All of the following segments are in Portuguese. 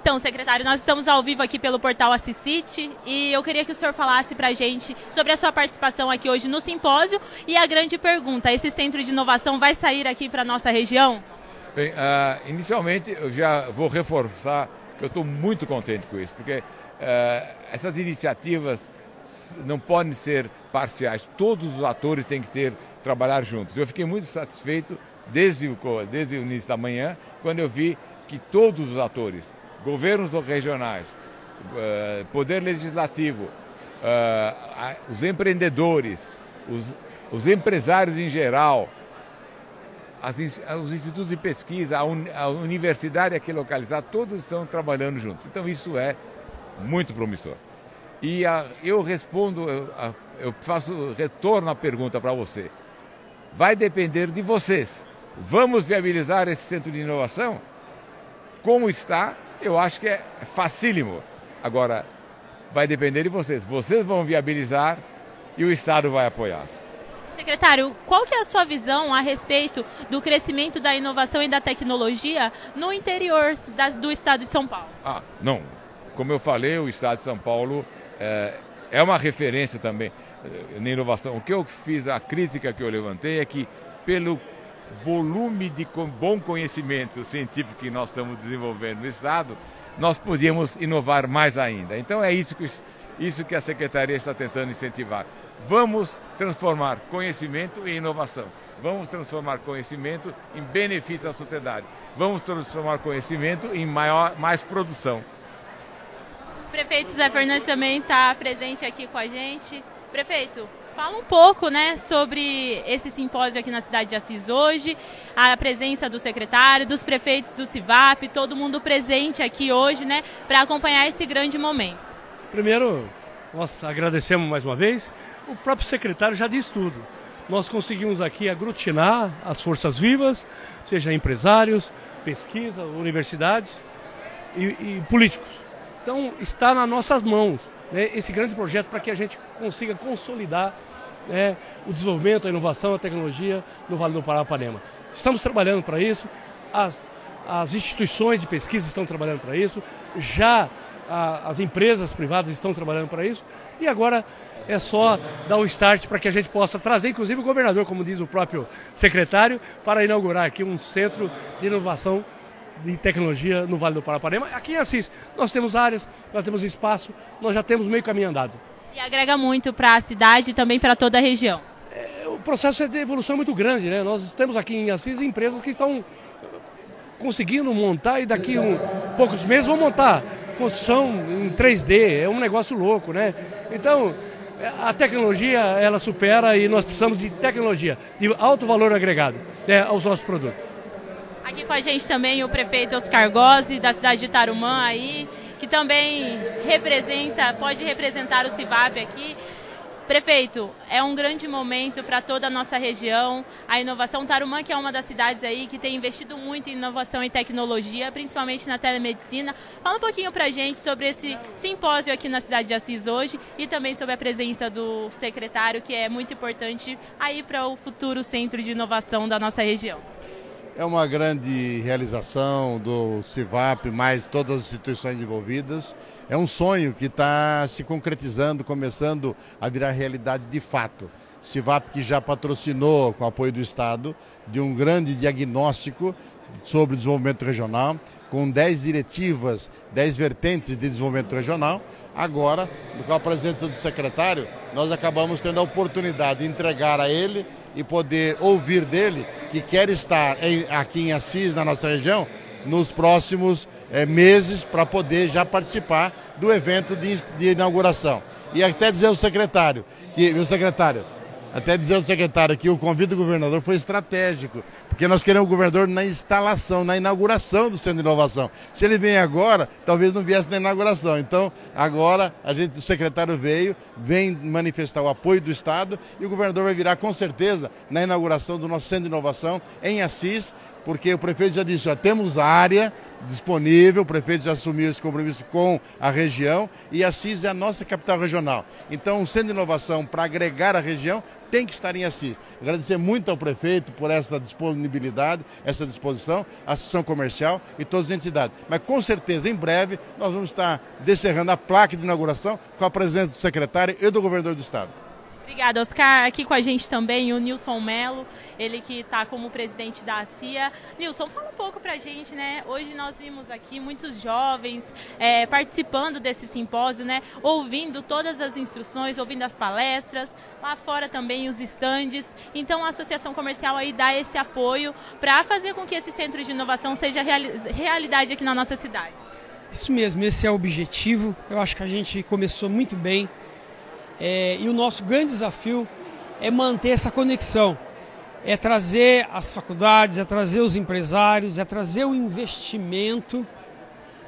Então, secretário, nós estamos ao vivo aqui pelo portal Assisite e eu queria que o senhor falasse para a gente sobre a sua participação aqui hoje no simpósio e a grande pergunta: esse centro de inovação vai sair aqui para a nossa região? Bem, uh, inicialmente eu já vou reforçar que eu estou muito contente com isso, porque uh, essas iniciativas não podem ser parciais, todos os atores têm que ter, trabalhar juntos. Eu fiquei muito satisfeito desde o, desde o início da manhã, quando eu vi que todos os atores, governos regionais, uh, poder legislativo, os empreendedores, os, os empresários em geral, as, os institutos de pesquisa, a, un, a, universidade aqui localizada, todos estão trabalhando juntos. Então isso é muito promissor. E a, eu respondo, eu, a, eu faço retorno à pergunta para você. Vai depender de vocês. Vamos viabilizar esse centro de inovação? Como está, eu acho que é facílimo. Agora, vai depender de vocês. Vocês vão viabilizar e o Estado vai apoiar. Secretário, qual que é a sua visão a respeito do crescimento da inovação e da tecnologia no interior da, do estado de São Paulo? Ah, não. Como eu falei, o estado de São Paulo é, é uma referência também é, na inovação. O que eu fiz, a crítica que eu levantei é que pelo volume de bom conhecimento científico que nós estamos desenvolvendo no estado, nós podíamos inovar mais ainda. Então é isso que, isso que a Secretaria está tentando incentivar. Vamos transformar conhecimento em inovação. Vamos transformar conhecimento em benefício à sociedade. Vamos transformar conhecimento em maior, mais produção. O prefeito Zé Fernandes também está presente aqui com a gente. Prefeito, fala um pouco né, sobre esse simpósio aqui na cidade de Assis hoje, a presença do secretário, dos prefeitos do CIVAP, todo mundo presente aqui hoje né, para acompanhar esse grande momento. Primeiro, nós agradecemos mais uma vez o próprio secretário já disse tudo. Nós conseguimos aqui aglutinar as forças vivas, seja empresários, pesquisa, universidades e, e políticos. Então está nas nossas mãos né, esse grande projeto para que a gente consiga consolidar né, o desenvolvimento, a inovação, a tecnologia no Vale do Parapanema. Estamos trabalhando para isso, as, as instituições de pesquisa estão trabalhando para isso, já a, as empresas privadas estão trabalhando para isso e agora é só dar o start para que a gente possa trazer, inclusive o governador, como diz o próprio secretário, para inaugurar aqui um centro de inovação de tecnologia no Vale do Parapanema. Aqui em Assis, nós temos áreas, nós temos espaço, nós já temos meio caminho andado. E agrega muito para a cidade e também para toda a região. É, o processo de evolução é muito grande, né? Nós temos aqui em Assis empresas que estão conseguindo montar e daqui a um, poucos meses vão montar construção em 3D, é um negócio louco, né? Então, a tecnologia ela supera e nós precisamos de tecnologia, de alto valor agregado né, aos nossos produtos. Aqui com a gente também o prefeito Oscar Gozzi, da cidade de Tarumã aí, que também representa, pode representar o CIVAP aqui. Prefeito, é um grande momento para toda a nossa região. A inovação Tarumã, que é uma das cidades aí que tem investido muito em inovação e tecnologia, principalmente na telemedicina. Fala um pouquinho para a gente sobre esse simpósio aqui na cidade de Assis hoje e também sobre a presença do secretário, que é muito importante aí para o futuro centro de inovação da nossa região. É uma grande realização do CIVAP, mais todas as instituições envolvidas. É um sonho que está se concretizando, começando a virar realidade de fato. CIVAP que já patrocinou, com apoio do Estado, de um grande diagnóstico sobre desenvolvimento regional, com 10 diretivas, 10 vertentes de desenvolvimento regional. Agora, com a presença do secretário, nós acabamos tendo a oportunidade de entregar a ele e poder ouvir dele que quer estar em, aqui em Assis, na nossa região, nos próximos é, meses para poder já participar do evento de, de, inauguração. E até dizer ao secretário, que o secretário, até dizer ao secretário que o convite do governador foi estratégico, porque nós queremos o governador na instalação, na inauguração do Centro de Inovação. Se ele vem agora, talvez não viesse na inauguração. Então, agora a gente, o secretário veio, vem manifestar o apoio do Estado e o governador vai virar com certeza na inauguração do nosso Centro de Inovação em Assis, porque o prefeito já disse, já temos área disponível, o prefeito já assumiu esse compromisso com a região e a CIS é a nossa capital regional. Então, o Centro de Inovação, para agregar a região, tem que estar em Assis. Agradecer muito ao prefeito por essa disponibilidade, essa disposição, a Associação Comercial e todas as entidades. Mas com certeza, em breve, nós vamos estar descerrando a placa de inauguração com a presença do secretário e do governador do estado. Obrigada, Oscar. Aqui com a gente também o Nilson Melo, ele que está como presidente da CIA. Nilson, fala um pouco para a gente, né? Hoje nós vimos aqui muitos jovens é, participando desse simpósio, né? Ouvindo todas as instruções, ouvindo as palestras, lá fora também os estandes. Então a Associação Comercial aí dá esse apoio para fazer com que esse centro de inovação seja realidade aqui na nossa cidade. Isso mesmo, esse é o objetivo. Eu acho que a gente começou muito bem é, e o nosso grande desafio é manter essa conexão, é trazer as faculdades, é trazer os empresários, é trazer o investimento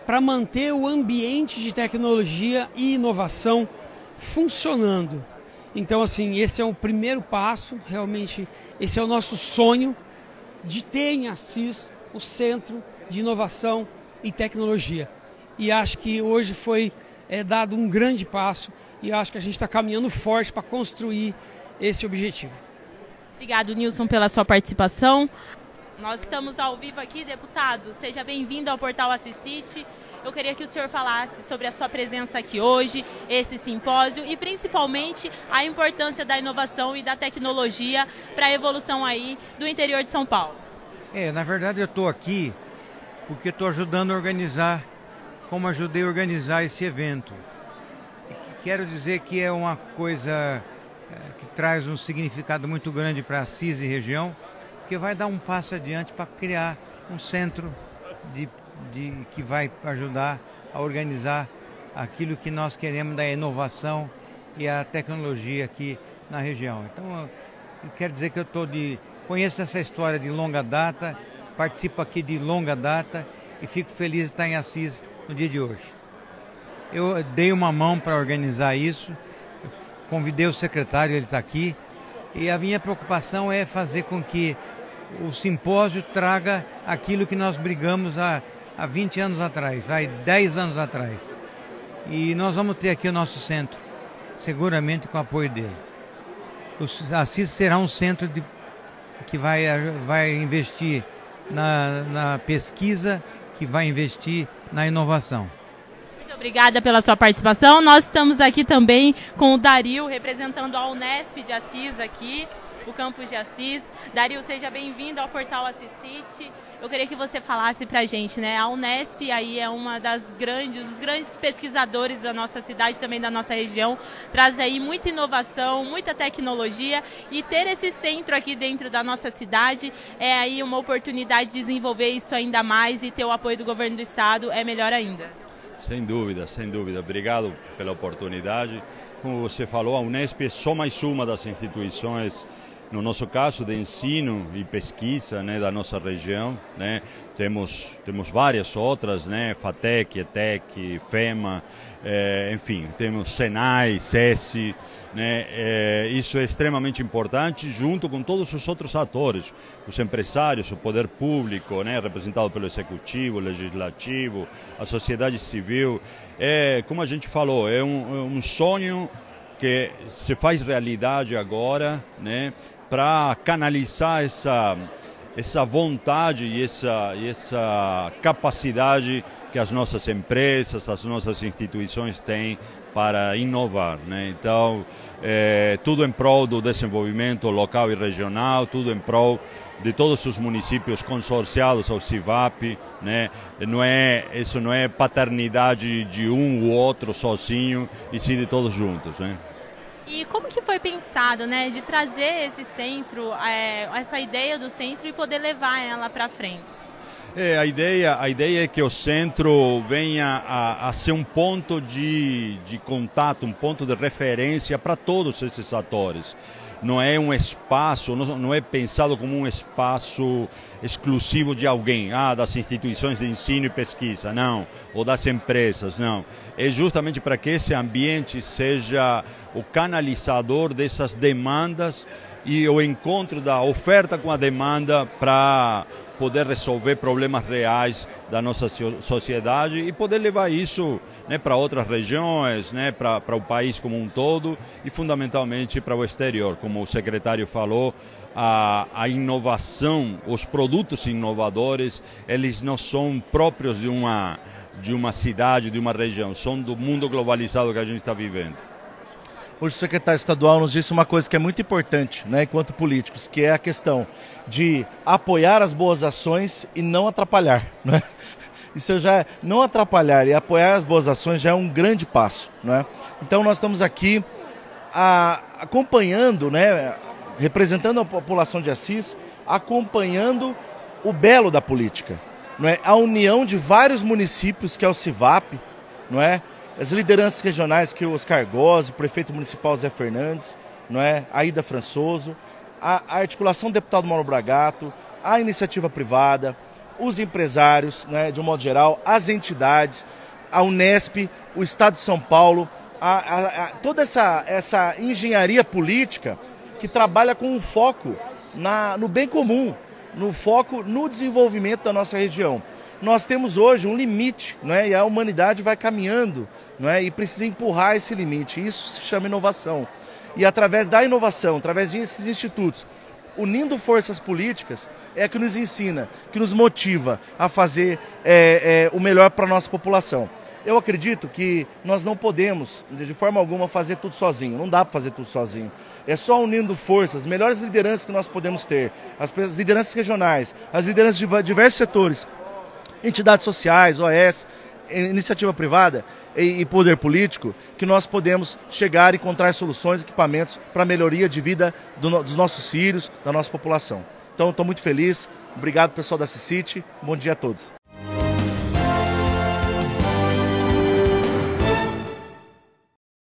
para manter o ambiente de tecnologia e inovação funcionando. Então, assim, esse é o primeiro passo, realmente, esse é o nosso sonho de ter em Assis o Centro de Inovação e Tecnologia. E acho que hoje foi é, dado um grande passo e acho que a gente está caminhando forte para construir esse objetivo. Obrigado, Nilson, pela sua participação. Nós estamos ao vivo aqui, deputado. Seja bem-vindo ao portal Assisite. Eu queria que o senhor falasse sobre a sua presença aqui hoje, esse simpósio e principalmente a importância da inovação e da tecnologia para a evolução aí do interior de São Paulo. É, na verdade eu estou aqui porque estou ajudando a organizar, como ajudei a organizar esse evento. Quero dizer que é uma coisa eh, que traz um significado muito grande para a CIS e região, que vai dar um passo adiante para criar um centro de, de, que vai ajudar a organizar aquilo que nós queremos da inovação e a tecnologia aqui na região. Então, quero dizer que eu estou de. conheço essa história de longa data, participo aqui de longa data e fico feliz de estar em Assis no dia de hoje. Eu dei uma mão para organizar isso, convidei o secretário, ele está aqui, e a minha preocupação é fazer com que o simpósio traga aquilo que nós brigamos há, há 20 anos atrás, vai 10 anos atrás. E nós vamos ter aqui o nosso centro, seguramente com o apoio dele. O Assis será um centro de, que vai, vai investir na, na pesquisa, que vai investir na inovação. Obrigada pela sua participação. Nós estamos aqui também com o Dario, representando a Unesp de Assis aqui, o campus de Assis. Dario, seja bem-vindo ao portal Assis City. Eu queria que você falasse para a gente, né? A Unesp aí é uma das grandes, os grandes pesquisadores da nossa cidade, também da nossa região, traz aí muita inovação, muita tecnologia e ter esse centro aqui dentro da nossa cidade é aí uma oportunidade de desenvolver isso ainda mais e ter o apoio do governo do estado é melhor ainda. Sem dúvida, sem dúvida. Obrigado pela oportunidade. Como você falou, a Unesp é só mais uma das instituições no nosso caso de ensino e pesquisa né, da nossa região, né, temos, temos várias outras, né, FATEC, ETEC, FEMA, eh, enfim, temos SENAI, SESI, né, eh, isso é extremamente importante junto com todos os outros atores, os empresários, o poder público, né, representado pelo executivo, legislativo, a sociedade civil, é, como a gente falou, é um, é um sonho que se faz realidade agora, né, para canalizar essa, essa vontade e essa, e essa capacidade que as nossas empresas, as nossas instituições têm para inovar. Né? Então, é, tudo em prol do desenvolvimento local e regional, tudo em prol de todos os municípios consorciados ao CIVAP, né? Não é isso não é paternidade de um ou outro sozinho, e sim de todos juntos, né? E como que foi pensado, né, de trazer esse centro, é, essa ideia do centro e poder levar ela para frente? É, a, ideia, a ideia é que o centro venha a, a ser um ponto de, de contato, um ponto de referência para todos esses atores não é um espaço, não é pensado como um espaço exclusivo de alguém, ah, das instituições de ensino e pesquisa, não, ou das empresas, não. É justamente para que esse ambiente seja o canalizador dessas demandas e o encontro da oferta com a demanda para poder resolver problemas reais da nossa sociedade e poder levar isso né, para outras regiões, né, para, o país como um todo e fundamentalmente para o exterior. Como o secretário falou, a, a inovação, os produtos inovadores, eles não são próprios de uma, de uma cidade, de uma região, são do mundo globalizado que a gente está vivendo. Hoje o secretário estadual nos disse uma coisa que é muito importante, né, enquanto políticos, que é a questão de apoiar as boas ações e não atrapalhar. Né? Isso já não atrapalhar e apoiar as boas ações já é um grande passo. Né? Então nós estamos aqui a, acompanhando, né, representando a população de Assis, acompanhando o belo da política. Não é? A união de vários municípios, que é o CIVAP, não é? As lideranças regionais que o Oscar Gozzi, o prefeito municipal Zé Fernandes, não é? a Ida Françoso, a, a articulação do deputado Mauro Bragato, a iniciativa privada, os empresários, né, de um modo geral, as entidades, a Unesp, o Estado de São Paulo, a, a, a, toda essa, essa engenharia política que trabalha com um foco na, no bem comum, no foco no desenvolvimento da nossa região nós temos hoje um limite, é? e a humanidade vai caminhando é? e precisa empurrar esse limite. Isso se chama inovação. E através da inovação, através desses institutos, unindo forças políticas, é que nos ensina, que nos motiva a fazer é, é, o melhor para a nossa população. Eu acredito que nós não podemos, de forma alguma, fazer tudo sozinho. Não dá para fazer tudo sozinho. É só unindo forças, melhores lideranças que nós podemos ter, as lideranças regionais, as lideranças de diversos setores, entidades sociais, OS, iniciativa privada e, poder político, que nós podemos chegar e encontrar soluções, equipamentos para a melhoria de vida do, dos nossos filhos, da nossa população. Então, estou muito feliz. Obrigado, pessoal da Cicity. Bom dia a todos.